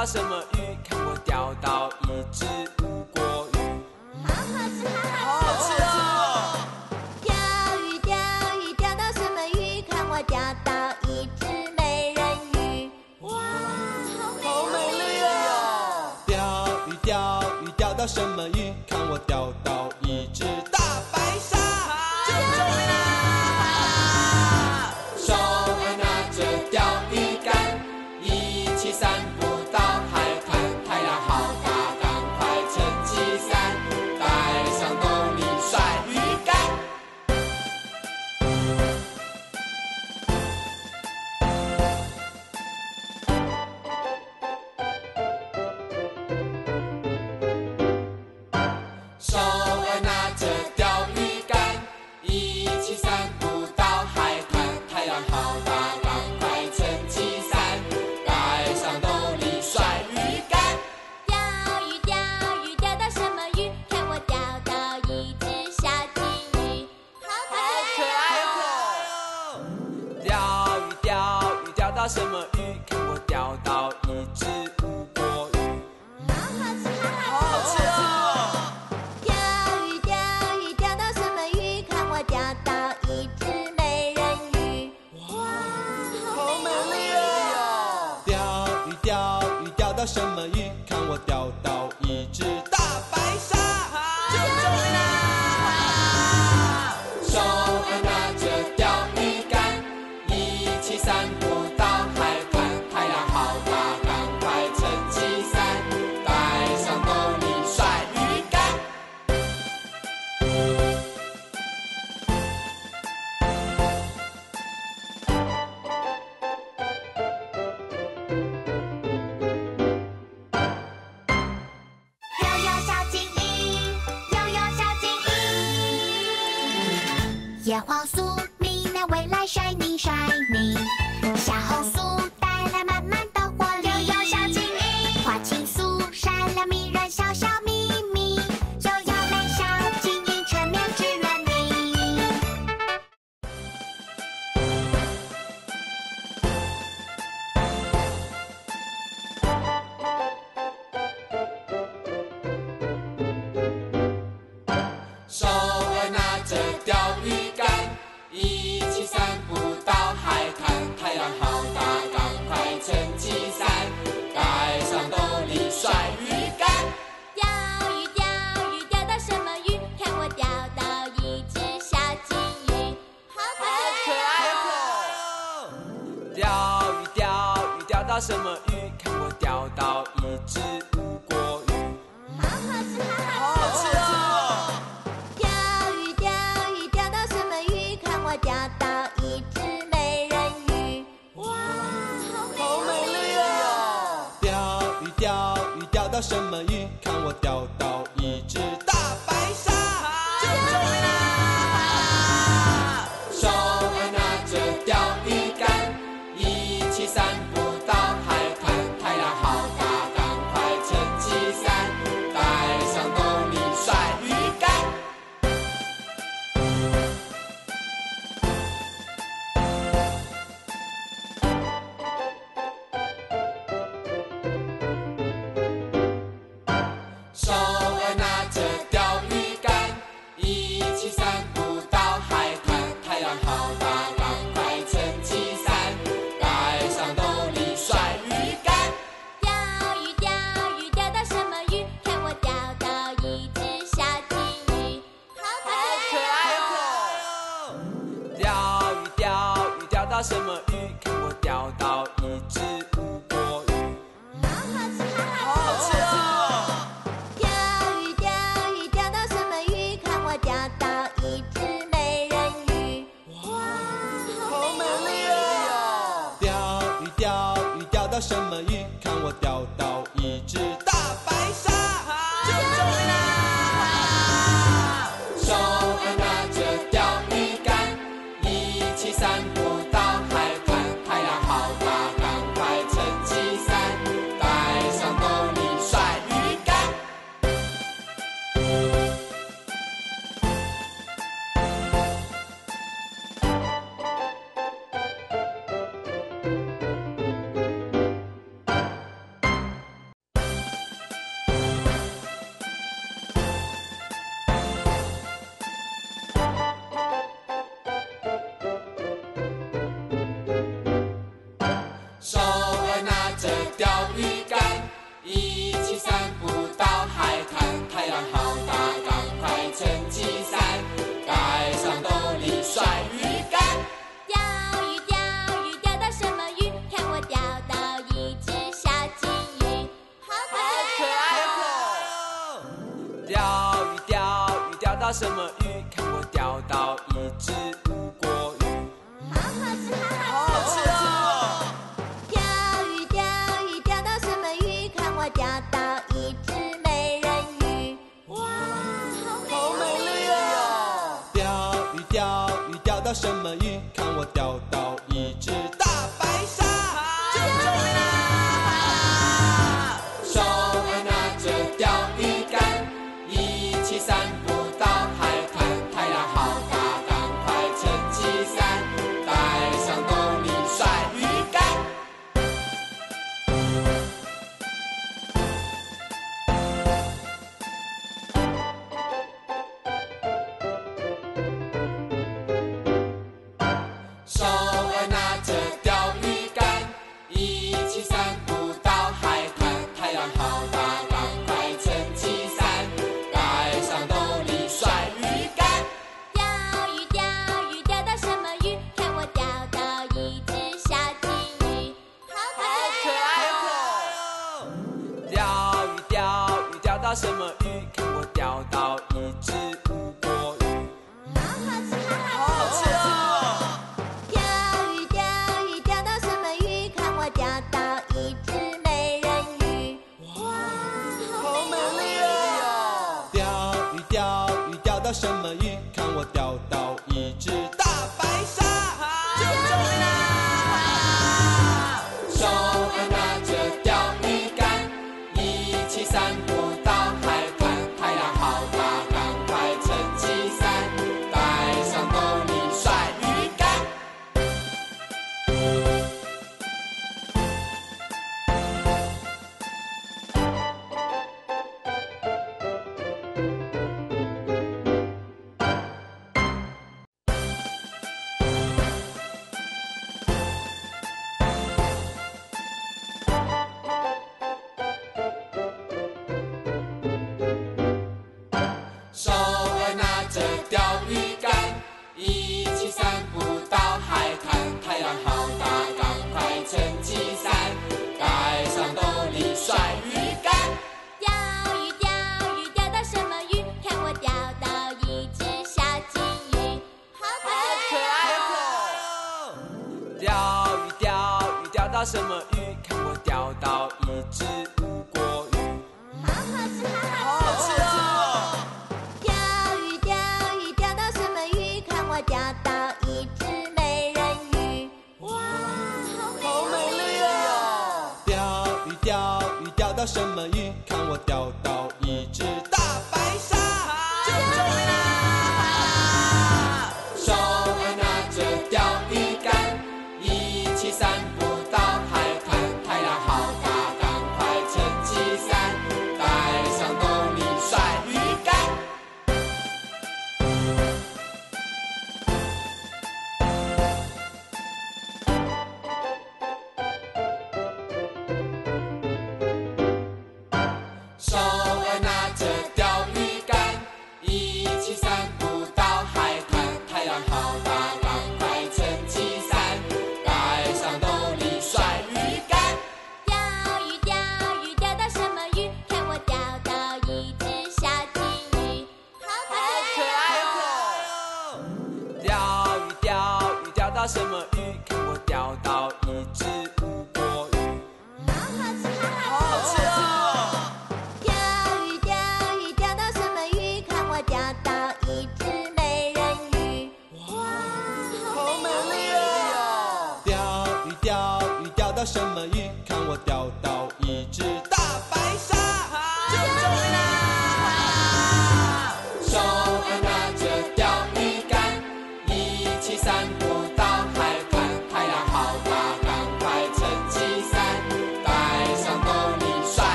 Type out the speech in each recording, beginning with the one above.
他什么？钓什么鱼看我钓到一只黄酥，你那未来 shining shining，小红酥。钓鱼钓鱼，钓到什么鱼？看我钓到一只鱼。什么？鱼看我钓到一只什么钓什么鱼看我钓到一只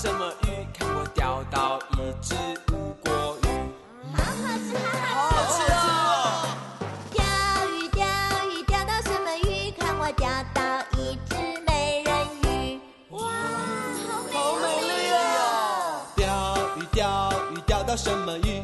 什么鱼？看我钓到一只乌龟鱼，好好吃，好好吃哦！钓鱼钓鱼钓到什么鱼？看我钓到一只美人鱼，哇，好美丽哦！钓鱼钓鱼钓到什么鱼？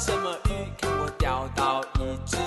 什么鱼看我钓到一只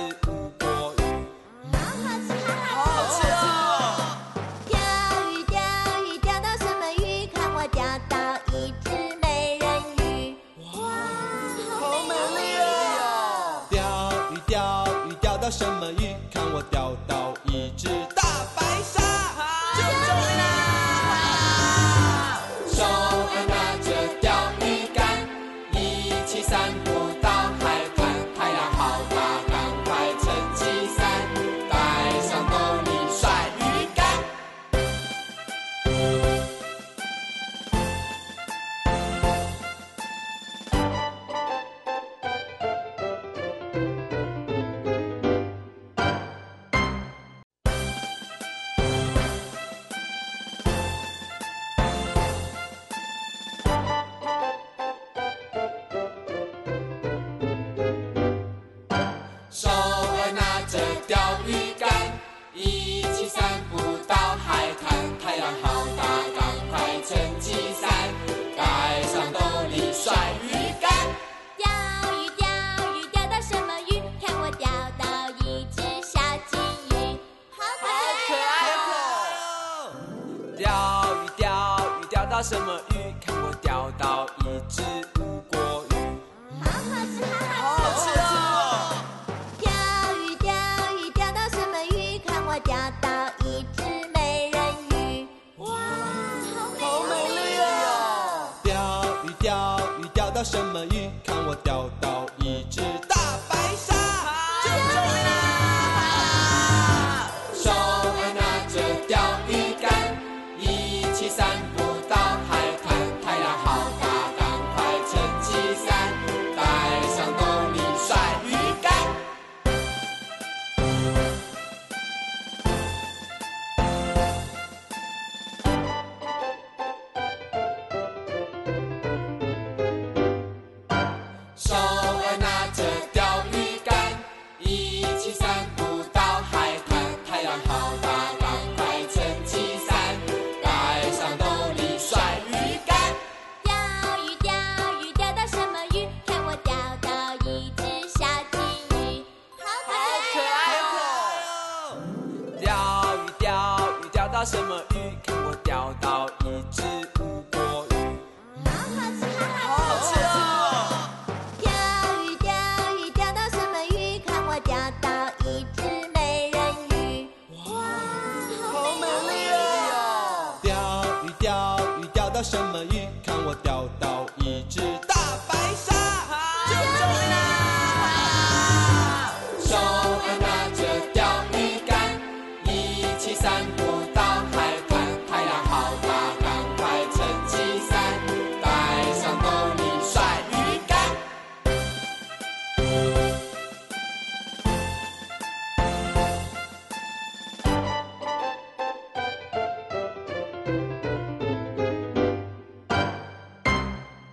to